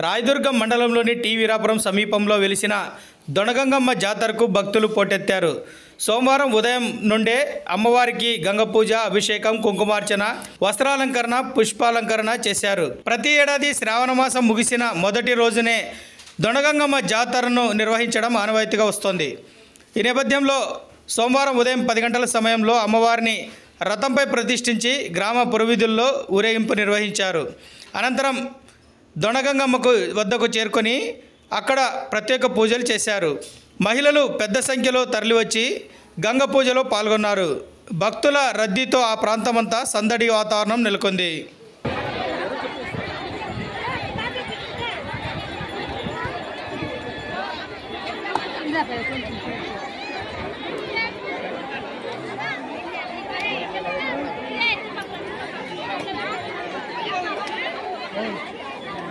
రాయదుర్గం మండలంలోని టీ వీరాపురం సమీపంలో వెలిసిన దొనగంగమ్మ జాతరకు భక్తులు పోటెత్తారు. సోమవారం ఉదయం నుండే అమ్మవారికి గంగ పూజ అభిషేకం కుంకుమార్చన వస్త్రాలంకరణ పుష్పాలంకరణ చేశారు. ప్రతి ఏడాది శ్రావణ మాసం ముగిసిన మొదటి రోజునే దొనగంగమ్మ జాతరను నిర్వహించడం ఆనవాయితీగా వస్తోంది. ఈ నేపథ్యంలో సోమవారం ఉదయం పది గంటల సమయంలో అమ్మవారిని రథంపై ప్రతిష్ఠించి గ్రామ పురవీధుల్లో ఊరేగింపు నిర్వహించారు. అనంతరం దొనగంగమ్మకు వద్దకు చేరుకొని అక్కడ ప్రత్యేక పూజలు చేశారు. మహిళలు పెద్ద సంఖ్యలో తరలివచ్చి గంగ పూజలో పాల్గొన్నారు. భక్తుల రద్దీతో ఆ ప్రాంతమంతా సందడి వాతావరణం నెలకొంది. ఇప్పుడే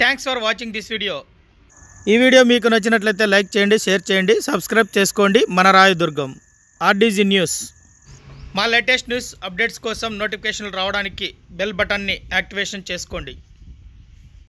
thanks for watching this video ఈ వీడియో మీకు నచ్చినట్లయితే లైక్ చేయండి షేర్ చేయండి సబ్స్క్రైబ్ చేసుకోండి. మన రాయదుర్గం ఆర్డీజీ న్యూస్ మా లేటెస్ట్ న్యూస్ అప్డేట్స్ కోసం నోటిఫికేషన్లు రావడానికి బెల్ బటన్ని యాక్టివేషన్ చేసుకోండి.